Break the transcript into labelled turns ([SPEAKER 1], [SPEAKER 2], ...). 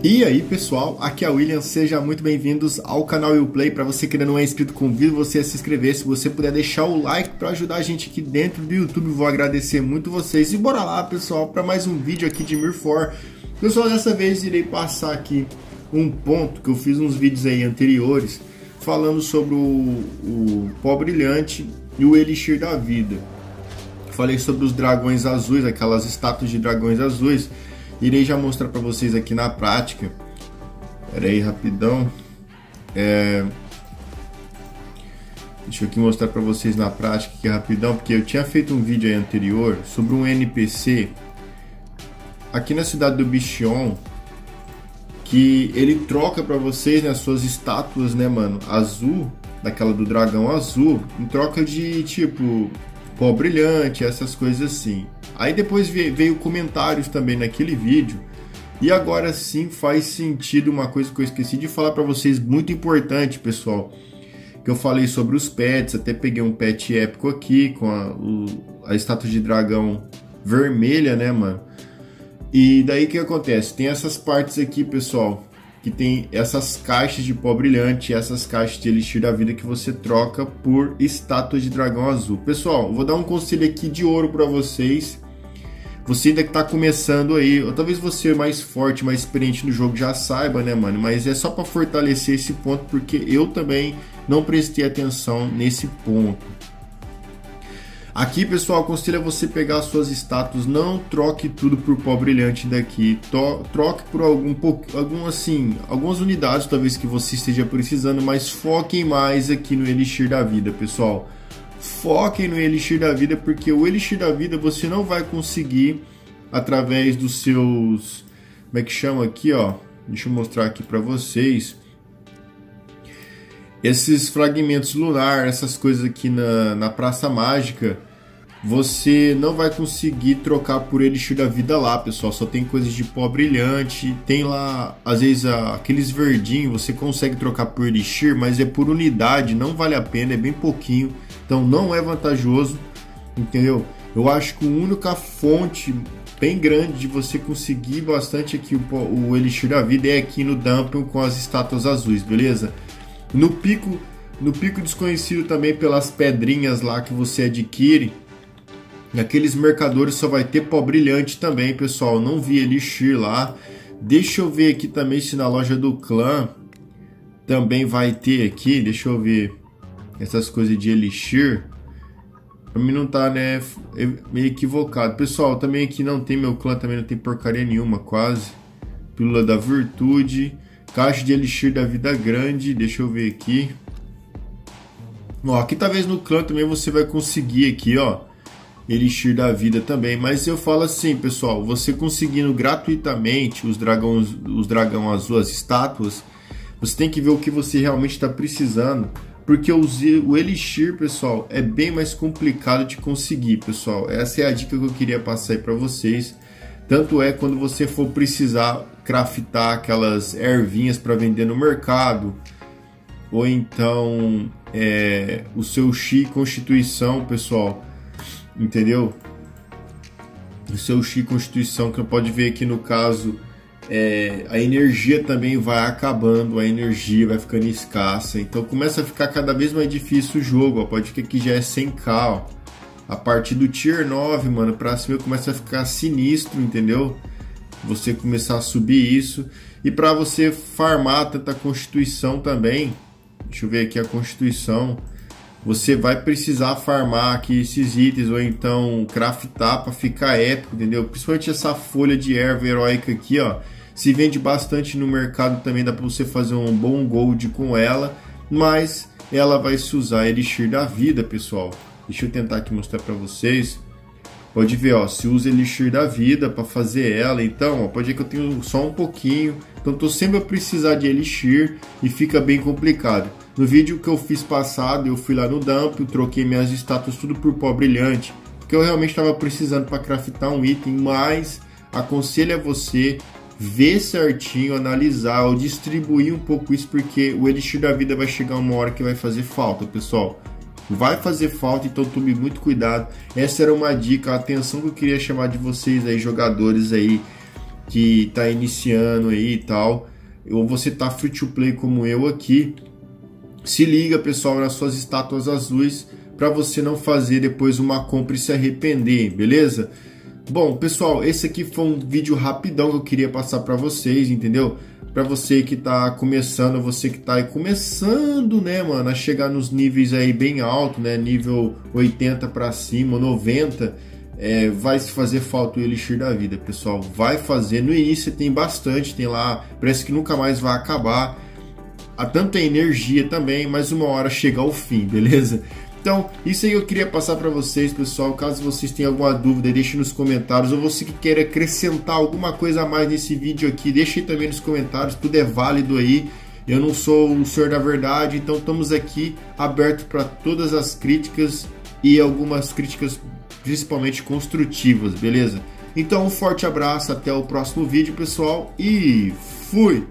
[SPEAKER 1] E aí pessoal, aqui é o William, sejam muito bem-vindos ao canal Uplay. Para você que ainda não é inscrito, convido você a se inscrever. Se você puder deixar o like para ajudar a gente aqui dentro do YouTube, vou agradecer muito vocês. E bora lá pessoal, para mais um vídeo aqui de Mirfor. Pessoal, dessa vez irei passar aqui um ponto que eu fiz uns vídeos aí anteriores falando sobre o, o pó brilhante e o elixir da vida. Falei sobre os dragões azuis, aquelas estátuas de dragões azuis Irei já mostrar para vocês aqui na prática. Pera aí, rapidão. É... Deixa eu aqui mostrar para vocês na prática aqui rapidão, porque eu tinha feito um vídeo aí anterior sobre um NPC aqui na cidade do Bichon que ele troca para vocês né, as suas estátuas, né, mano, azul, daquela do dragão azul, em troca de tipo pó brilhante, essas coisas assim. Aí depois veio comentários também naquele vídeo. E agora sim faz sentido uma coisa que eu esqueci de falar para vocês, muito importante, pessoal. Que eu falei sobre os pets, até peguei um pet épico aqui com a, o, a estátua de dragão vermelha, né, mano? E daí o que acontece? Tem essas partes aqui, pessoal, que tem essas caixas de pó brilhante, essas caixas de elixir da vida que você troca por estátua de dragão azul. Pessoal, vou dar um conselho aqui de ouro para vocês você ainda que tá começando aí, ou talvez você mais forte, mais experiente no jogo já saiba, né, mano? Mas é só para fortalecer esse ponto, porque eu também não prestei atenção nesse ponto. Aqui, pessoal, aconselho você pegar suas status, não troque tudo por pó brilhante daqui, troque por algum pouco, algum assim, algumas unidades talvez que você esteja precisando, mas foquem mais aqui no elixir da vida, pessoal foquem no Elixir da Vida, porque o Elixir da Vida você não vai conseguir através dos seus. Como é que chama aqui, ó? Deixa eu mostrar aqui para vocês. Esses fragmentos lunar, essas coisas aqui na, na Praça Mágica, você não vai conseguir trocar por Elixir da Vida lá, pessoal. Só tem coisas de pó brilhante, tem lá, às vezes, aqueles verdinhos, você consegue trocar por Elixir, mas é por unidade, não vale a pena, é bem pouquinho. Então não é vantajoso, entendeu? Eu acho que a única fonte bem grande de você conseguir bastante aqui o, o Elixir da Vida é aqui no Dumping com as estátuas azuis, beleza? No pico, no pico desconhecido também pelas pedrinhas lá que você adquire, naqueles mercadores só vai ter pó brilhante também, pessoal. Não vi Elixir lá. Deixa eu ver aqui também se na loja do clã também vai ter aqui, deixa eu ver essas coisas de elixir, pra mim não tá, né, meio equivocado. Pessoal, também aqui não tem meu clã, também não tem porcaria nenhuma, quase. Pílula da Virtude, caixa de elixir da vida grande, deixa eu ver aqui. Ó, aqui talvez no clã também você vai conseguir aqui, ó, elixir da vida também, mas eu falo assim, pessoal, você conseguindo gratuitamente os dragões, os dragão azul, as estátuas, você tem que ver o que você realmente está precisando porque o, Elixir, pessoal, é bem mais complicado de conseguir, pessoal. Essa é a dica que eu queria passar aí para vocês. Tanto é quando você for precisar craftar aquelas ervinhas para vender no mercado, ou então é, o seu Chi Constituição, pessoal, entendeu? O seu Chi Constituição, que pode ver aqui no caso é, a energia também vai acabando, a energia vai ficando escassa. Então começa a ficar cada vez mais difícil o jogo. Ó. Pode ficar que já é 100k. Ó. A partir do tier 9, mano, pra cima começa a ficar sinistro, entendeu? Você começar a subir isso. E para você farmar tanta constituição também, deixa eu ver aqui a constituição. Você vai precisar farmar aqui esses itens ou então craftar para ficar épico, entendeu? Principalmente essa folha de erva heróica aqui, ó se vende bastante no mercado também, dá para você fazer um bom gold com ela, mas ela vai se usar Elixir da vida, pessoal. Deixa eu tentar aqui mostrar para vocês. Pode ver, ó, se usa Elixir da vida para fazer ela, então, ó, pode ver que eu tenho só um pouquinho, então tô sempre a precisar de Elixir e fica bem complicado. No vídeo que eu fiz passado, eu fui lá no dump, troquei minhas estátuas tudo por pó brilhante, porque eu realmente estava precisando para craftar um item, mas aconselho a você ver certinho, analisar ou distribuir um pouco isso, porque o Elixir da Vida vai chegar uma hora que vai fazer falta, pessoal. Vai fazer falta, então tome muito cuidado. Essa era uma dica, a atenção que eu queria chamar de vocês aí, jogadores aí que tá iniciando aí e tal, ou você tá free to play como eu aqui. Se liga, pessoal, nas suas estátuas azuis para você não fazer depois uma compra e se arrepender, beleza? Bom, pessoal, esse aqui foi um vídeo rapidão que eu queria passar para vocês, entendeu? Para você que tá começando, você que tá aí começando, né, mano, a chegar nos níveis aí bem alto, né, nível 80 para cima, 90, é, vai se fazer falta o Elixir da vida, pessoal. Vai fazer. No início tem bastante, tem lá, parece que nunca mais vai acabar. Há tanta energia também, mas uma hora chega ao fim, beleza? Então, isso aí eu queria passar para vocês, pessoal. Caso vocês tenham alguma dúvida, deixe nos comentários. Ou você que queira acrescentar alguma coisa a mais nesse vídeo aqui, deixe também nos comentários. Tudo é válido aí. Eu não sou o senhor da verdade, então estamos aqui abertos para todas as críticas e algumas críticas principalmente construtivas, beleza? Então, um forte abraço, até o próximo vídeo, pessoal, e fui!